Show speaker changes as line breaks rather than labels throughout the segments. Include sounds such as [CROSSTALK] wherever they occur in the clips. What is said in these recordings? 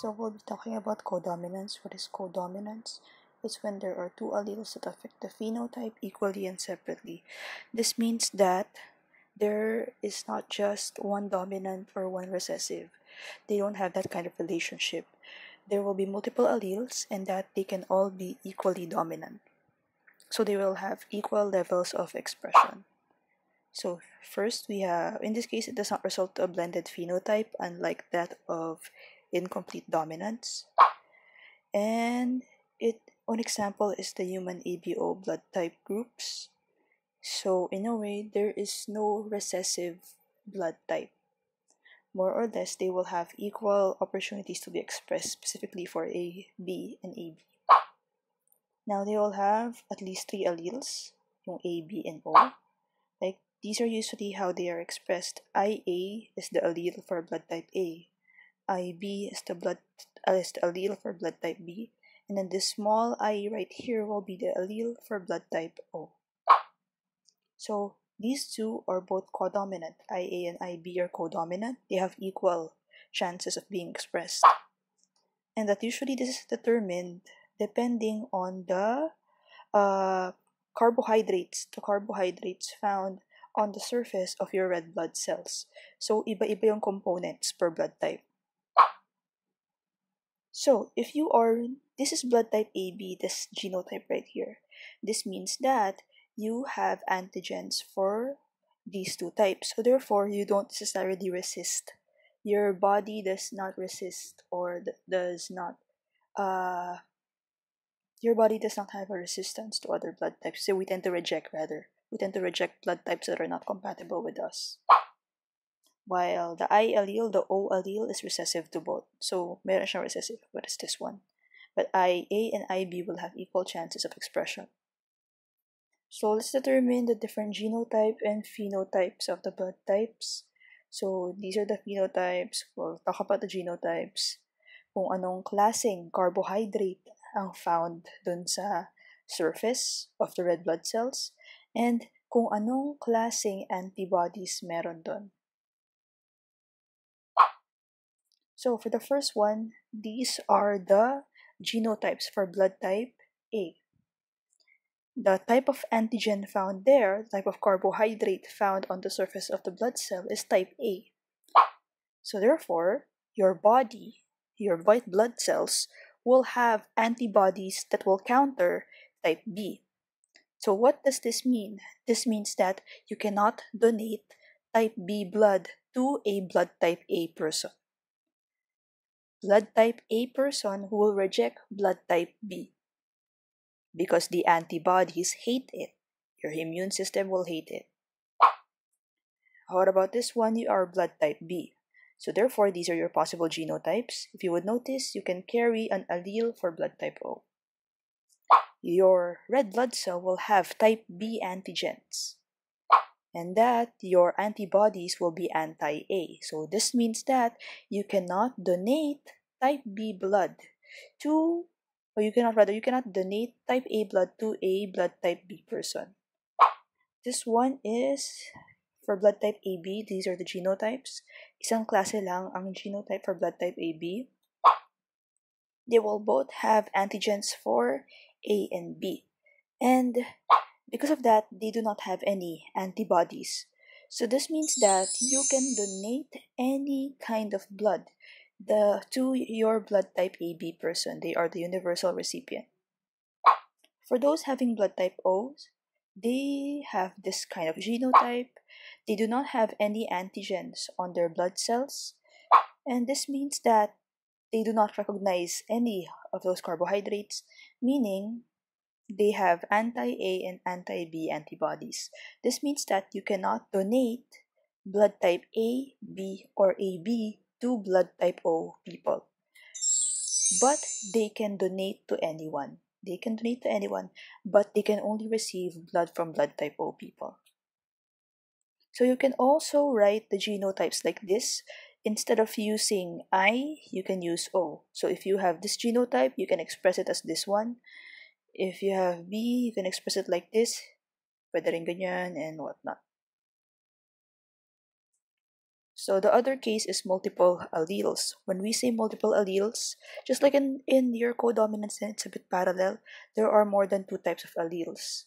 So we'll be talking about codominance. What is codominance? It's when there are two alleles that affect the phenotype equally and separately. This means that there is not just one dominant or one recessive. They don't have that kind of relationship. There will be multiple alleles and that they can all be equally dominant. So they will have equal levels of expression. So first we have, in this case, it does not result to a blended phenotype unlike that of incomplete dominance. And it one example is the human ABO blood type groups. So in a way, there is no recessive blood type. More or less, they will have equal opportunities to be expressed specifically for A, B, and AB. Now they all have at least three alleles, yung A, B, and O. Like these are usually how they are expressed. IA is the allele for blood type A. IB is the blood uh, is the allele for blood type B, and then this small i right here will be the allele for blood type O. So these two are both codominant. IA and IB are codominant. They have equal chances of being expressed. And that usually this is determined depending on the uh, carbohydrates, the carbohydrates found on the surface of your red blood cells. So, iba-iba yung components per blood type. So, if you are, this is blood type AB, this genotype right here. This means that you have antigens for these two types. So, therefore, you don't necessarily resist. Your body does not resist or does not, uh, your body does not have a resistance to other blood types. So, we tend to reject rather. We tend to reject blood types that are not compatible with us while the I allele, the O allele is recessive to both. So, meron siyang recessive. What is this one? But IA and IB will have equal chances of expression. So, let's determine the different genotype and phenotypes of the blood types. So, these are the phenotypes. We'll talk about the genotypes. Kung anong klaseng carbohydrate ang found dun sa surface of the red blood cells and kung anong klaseng antibodies meron dun. So for the first one, these are the genotypes for blood type A. The type of antigen found there, the type of carbohydrate found on the surface of the blood cell is type A. So therefore, your body, your white blood cells, will have antibodies that will counter type B. So what does this mean? This means that you cannot donate type B blood to a blood type A person blood type A person who will reject blood type B because the antibodies hate it. Your immune system will hate it. What about this one? You are blood type B. So therefore, these are your possible genotypes. If you would notice, you can carry an allele for blood type O. Your red blood cell will have type B antigens. And that your antibodies will be anti-A. So this means that you cannot donate type B blood to or you cannot rather you cannot donate type A blood to a blood type B person. This one is for blood type AB, these are the genotypes. Isang klase lang ang genotype for blood type AB. They will both have antigens for A and B. And because of that, they do not have any antibodies. So this means that you can donate any kind of blood the to your blood type AB person. They are the universal recipient. For those having blood type O's, they have this kind of genotype. They do not have any antigens on their blood cells, and this means that they do not recognize any of those carbohydrates, meaning they have anti A and anti B antibodies. This means that you cannot donate blood type A, B, or AB to blood type O people. But they can donate to anyone. They can donate to anyone, but they can only receive blood from blood type O people. So you can also write the genotypes like this. Instead of using I, you can use O. So if you have this genotype, you can express it as this one. If you have B, you can express it like this. Pwede rin ganyan and whatnot. So the other case is multiple alleles. When we say multiple alleles, just like in, in your codominance and it's a bit parallel, there are more than two types of alleles.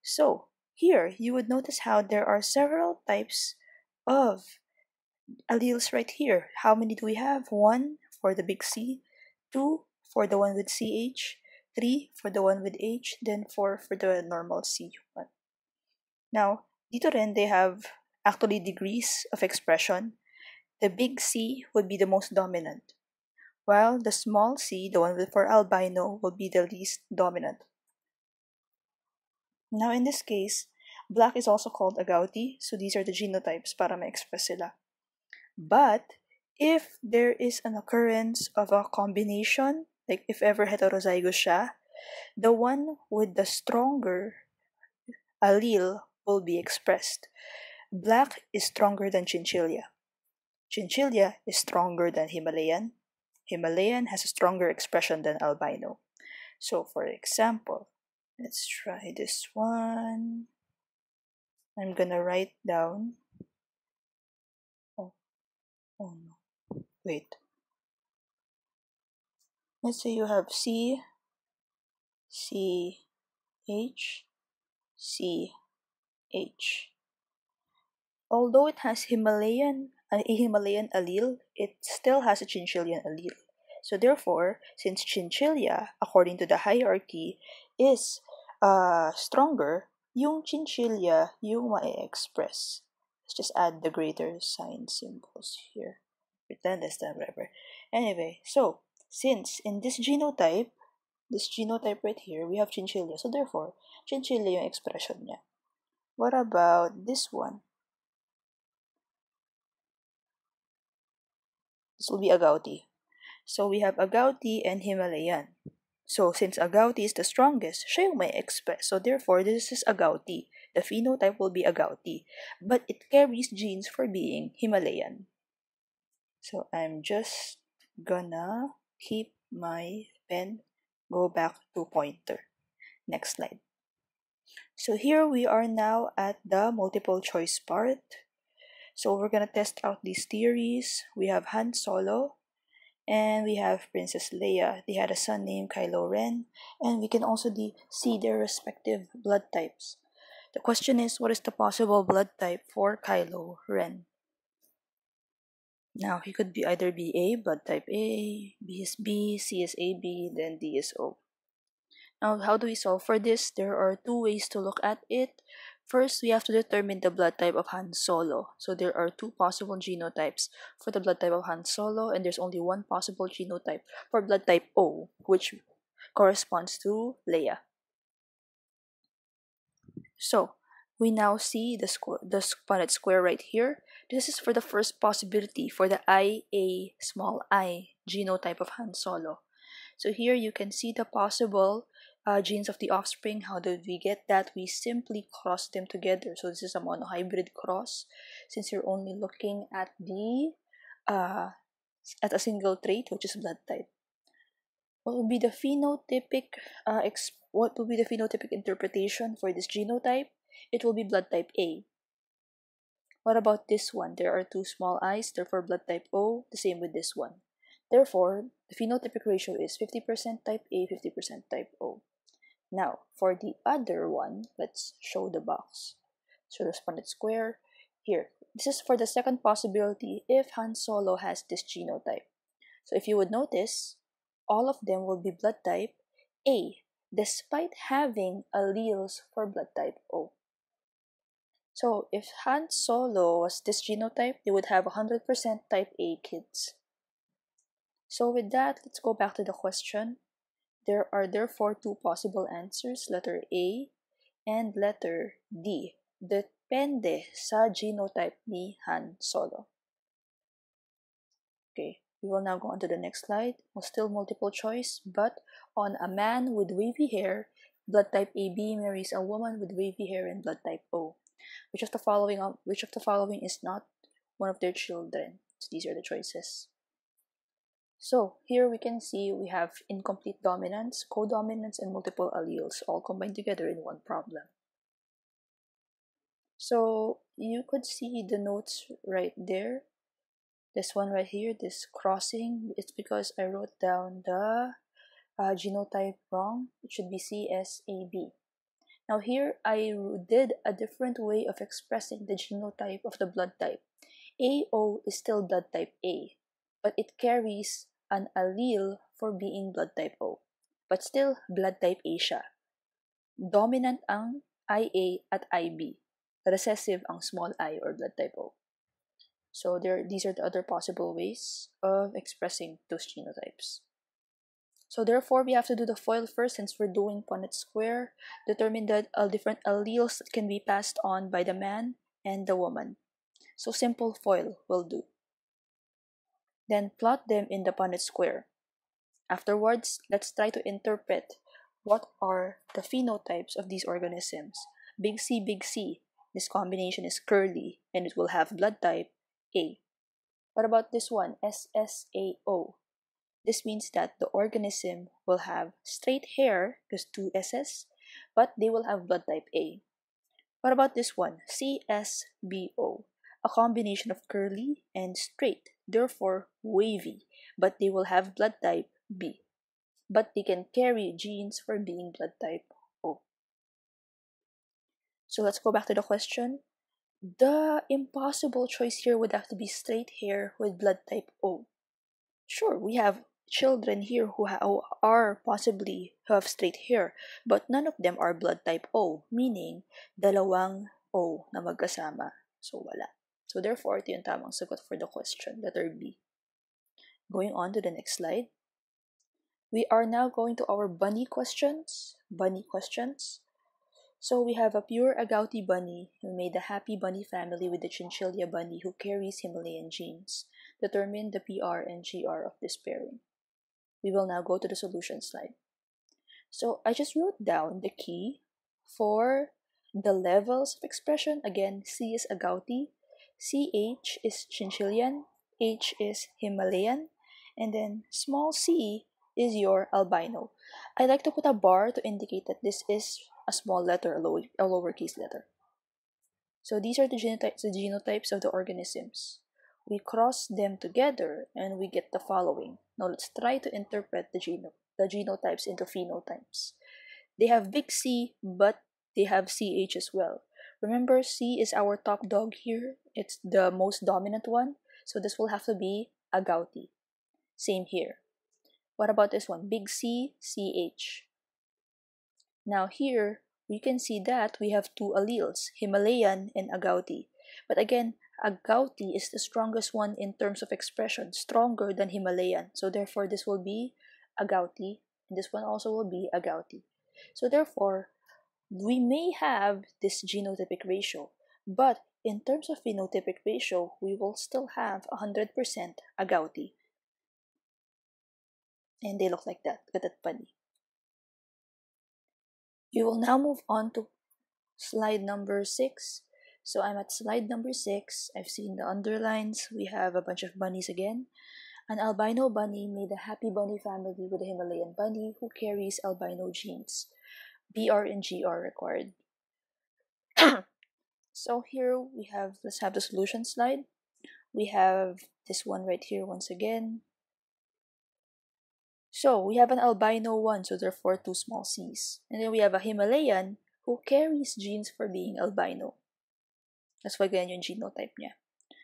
So here you would notice how there are several types of alleles right here. How many do we have? One for the big C, two for the one with CH, three for the one with H, then four for the normal C one. Now, dito rin, they have actually degrees of expression. The big C would be the most dominant, while the small c, the one for albino, will be the least dominant. Now, in this case, black is also called agouti, so these are the genotypes para ma-express sila. But, if there is an occurrence of a combination, like if ever heterozygous siya, the one with the stronger allele will be expressed. Black is stronger than chinchilla. Chinchilla is stronger than Himalayan. Himalayan has a stronger expression than albino. So, for example, let's try this one. I'm gonna write down. Oh, oh no. Wait. Let's say you have C, C, H, C, H. Although it has Himalayan a Himalayan allele, it still has a Chinchillian allele. So therefore, since Chinchilla, according to the hierarchy, is uh, stronger, yung Chinchilla yung ma-express. Let's just add the greater sign symbols here. Pretend less than whatever. Anyway, so since in this genotype, this genotype right here, we have Chinchilla. So therefore, Chinchilla yung expression niya. What about this one? This will be agouti. So we have agouti and Himalayan. So since agouti is the strongest, siya yung may express. So therefore, this is agouti. The phenotype will be agouti. But it carries genes for being Himalayan. So I'm just gonna keep my pen, go back to pointer. Next slide. So here we are now at the multiple choice part. So we're gonna test out these theories. We have Han Solo and we have Princess Leia. They had a son named Kylo Ren, and we can also see their respective blood types. The question is, what is the possible blood type for Kylo Ren? Now, he could be either BA, A, blood type A, B is B, C is AB, then D is O. Now, how do we solve for this? There are two ways to look at it. First, we have to determine the blood type of Han Solo. So there are two possible genotypes for the blood type of Han Solo, and there's only one possible genotype for blood type O, which corresponds to Leia. So, we now see the, squ- the Punnett square right here. This is for the first possibility for the IA small i genotype of Han Solo. So here you can see the possible uh, genes of the offspring. How did we get that? We simply cross them together. So this is a monohybrid cross. Since you're only looking at the uh, at a single trait, which is blood type. What would be the phenotypic uh, what will be the phenotypic interpretation for this genotype? It will be blood type A. What about this one? There are two small i's, therefore blood type O, the same with this one. Therefore, the phenotypic ratio is 50% type A, 50% type O. Now, for the other one, let's show the box. So Punnett square here. This is for the second possibility if Han Solo has this genotype. So if you would notice, all of them will be blood type A, despite having alleles for blood type O. So if Han Solo was this genotype, they would have 100% type A kids. So with that, let's go back to the question. There are therefore two possible answers, letter A and letter D. Depende sa genotype ni Han Solo. Okay, we will now go on to the next slide. Still multiple choice, but on a man with wavy hair, blood type AB marries a woman with wavy hair and blood type O. Which of the following which of the following is not one of their children? So these are the choices. So here we can see we have incomplete dominance, codominance, and multiple alleles all combined together in one problem. So you could see the notes right there. This one right here, this crossing, it's because I wrote down the uh, genotype wrong. It should be CSAB. Now here I did a different way of expressing the genotype of the blood type. AO is still blood type A, but it carries an allele for being blood type O. But still blood type A siya. Dominant ang IA at IB. Recessive ang small i or blood type O. So there, these are the other possible ways of expressing those genotypes. So therefore, we have to do the FOIL first since we're doing Punnett square. Determine the uh, different alleles that can be passed on by the man and the woman. So simple FOIL will do. Then plot them in the Punnett square. Afterwards, let's try to interpret what are the phenotypes of these organisms. Big C, big C. This combination is curly and it will have blood type A. What about this one, SSAO? This means that the organism will have straight hair, because two S's, but they will have blood type A. What about this one, CSBO? A combination of curly and straight, therefore wavy, but they will have blood type B. But they can carry genes for being blood type O. So let's go back to the question. The impossible choice here would have to be straight hair with blood type O. Sure, we have children here who, are possibly who have straight hair, but none of them are blood type O, meaning dalawang O na magkasama. So wala. So therefore, ito yung tamang sagot for the question, letter B. Going on to the next slide. We are now going to our bunny questions. Bunny questions. So we have a pure agouti bunny who made a happy bunny family with the chinchilla bunny who carries Himalayan genes. Determine the PR and GR of this pairing. We will now go to the solution slide. So I just wrote down the key for the levels of expression. Again, C is agouti, CH is chinchillian, H is Himalayan, and then small c is your albino. I like to put a bar to indicate that this is a small letter, a, low, a lowercase letter. So these are the the genotypes of the organisms. We cross them together and we get the following. Now let's try to interpret the, geno, the genotypes into phenotypes. They have big C, but they have CH as well. Remember, C is our top dog here. It's the most dominant one. So this will have to be agouti. Same here. What about this one? Big C, CH. Now here, we can see that we have two alleles, Himalayan and agouti. But again, agouti is the strongest one in terms of expression, stronger than Himalayan. So therefore, this will be agouti, and this one also will be agouti. So therefore, we may have this genotypic ratio, but in terms of phenotypic ratio, we will still have 100% agouti. And they look like that. Bunny. We will now move on to slide number 6. So I'm at slide number 6. I've seen the underlines. We have a bunch of bunnies again. An albino bunny made a happy bunny family with a Himalayan bunny who carries albino genes. PR and GR required. [COUGHS] so here we have, let's have the solution slide. We have this one right here once again. So we have an albino one, so therefore two small c's. And then we have a Himalayan who carries genes for being albino. That's why ganyan yung genotype niya.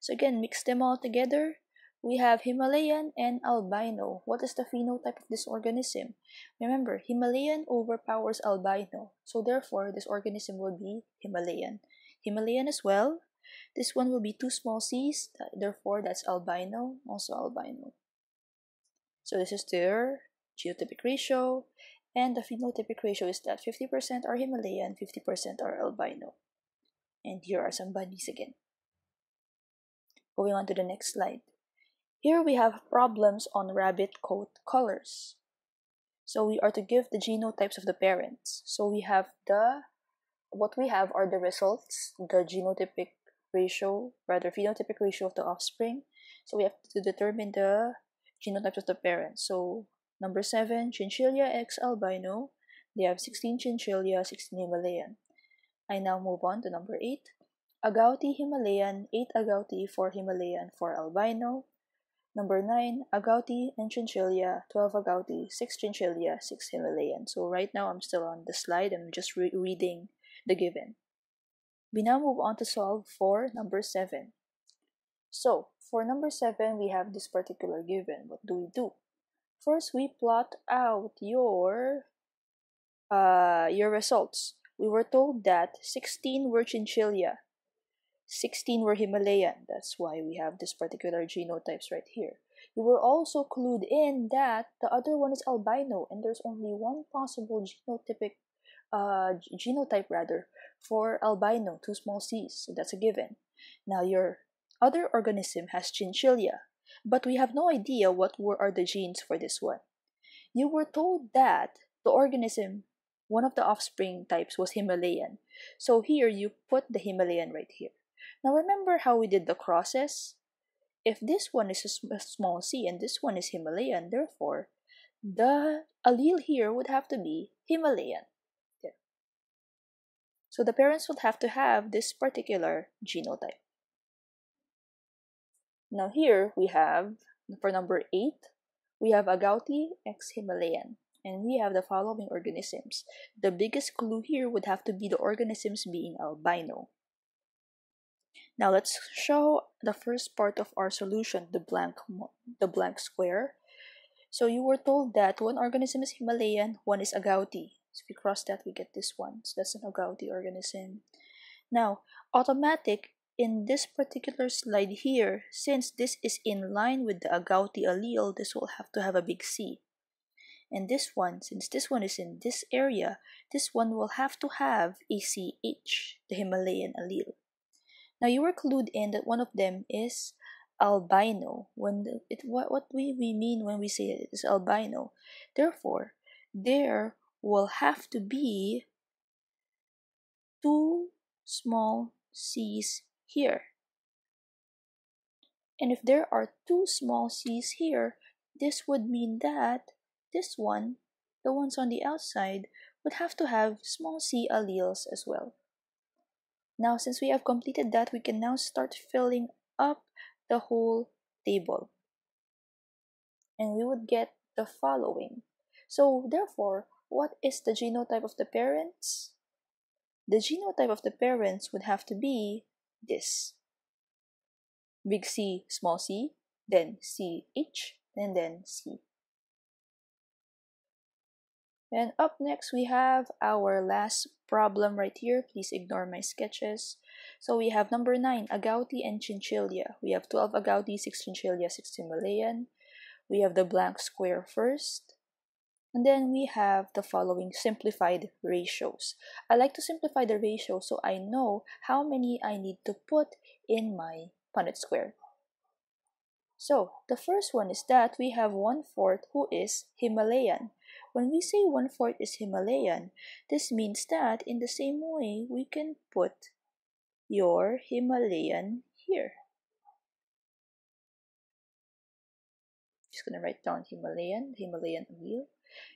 So again, mix them all together. We have Himalayan and albino. What is the phenotype of this organism? Remember, Himalayan overpowers albino. So therefore, this organism will be Himalayan. Himalayan as well. This one will be two small c's. Uh, therefore, that's albino, also albino. So this is their genotypic ratio. And the phenotypic ratio is that 50% are Himalayan, 50% are albino. And here are some bunnies again. Going on to the next slide. Here we have problems on rabbit coat colors. So we are to give the genotypes of the parents. So we have the, what we have are the results, the genotypic ratio, rather phenotypic ratio of the offspring. So we have to determine the genotypes of the parents. So number 7, Chinchilla X albino. They have 16 Chinchilla, 16 Himalayan. I now move on to number 8. Agouti Himalayan, 8 Agouti, 4 Himalayan, 4 albino. Number 9, agouti and chinchilla, 12 agouti, 6 chinchilla, 6 Himalayan. So right now I'm still on the slide, I'm just re reading the given. We now move on to solve for number 7. So for number 7, we have this particular given. What do we do? First, we plot out your uh, your results. We were told that 16 were chinchilla, 16 were Himalayan. That's why we have this particular genotypes right here. You were also clued in that the other one is albino and there's only one possible genotypic uh, genotype rather for albino, two small c's, so that's a given. Now your other organism has chinchilla, but we have no idea what were are the genes for this one. You were told that the organism, one of the offspring types was Himalayan. So here you put the Himalayan right here. Now remember how we did the crosses? If this one is a small c and this one is Himalayan, therefore, the allele here would have to be Himalayan. So the parents would have to have this particular genotype. Now here we have, for number 8, we have Agouti X Himalayan. And we have the following organisms. The biggest clue here would have to be the organisms being albino. Now let's show the first part of our solution, the blank, the blank square. So you were told that one organism is Himalayan, one is agouti. So if we cross that, we get this one. So that's an agouti organism. Now, automatic in this particular slide here, since this is in line with the agouti allele, this will have to have a big C. And this one, since this one is in this area, this one will have to have a CH, the Himalayan allele. Now you were clued in that one of them is albino. When it what what we, we mean when we say it is albino. Therefore, there will have to be two small c's here. And if there are two small c's here, this would mean that this one, the ones on the outside, would have to have small c alleles as well. Now, since we have completed that, we can now start filling up the whole table. And we would get the following. So, therefore, what is the genotype of the parents? The genotype of the parents would have to be this. Big C, small c, then CH, and then C. And up next, we have our last problem right here. Please ignore my sketches. So we have number 9, agouti and chinchilla. We have 12 agouti, 6 chinchilla, 6 Himalayan. We have the blank square first. And then we have the following simplified ratios. I like to simplify the ratio so I know how many I need to put in my Punnett square. So the first one is that we have one fourth who is Himalayan. When we say one fourth is Himalayan, this means that in the same way we can put your Himalayan here. Just gonna write down Himalayan, Himalayan wheel,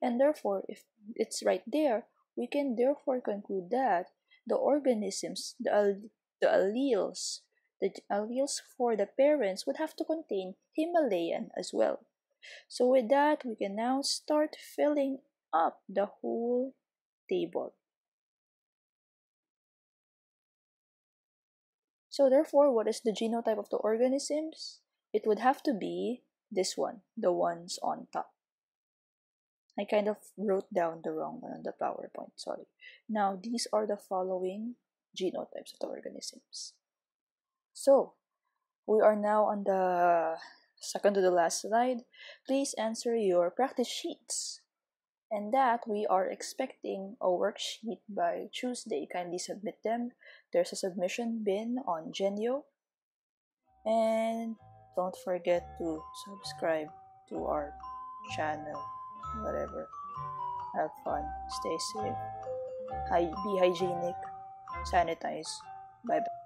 and therefore if it's right there, we can therefore conclude that the organisms, the, the alleles, the alleles for the parents would have to contain Himalayan as well. So with that, we can now start filling up the whole table. So therefore, what is the genotype of the organisms? It would have to be this one, the ones on top. I kind of wrote down the wrong one on the PowerPoint, sorry. Now, these are the following genotypes of the organisms. So, we are now on the second to the last slide, please answer your practice sheets. And that we are expecting a worksheet by Tuesday. Kindly submit them. There's a submission bin on Genyo. And don't forget to subscribe to our channel. Whatever. Have fun. Stay safe. Hi, be hygienic. Sanitize. Bye bye.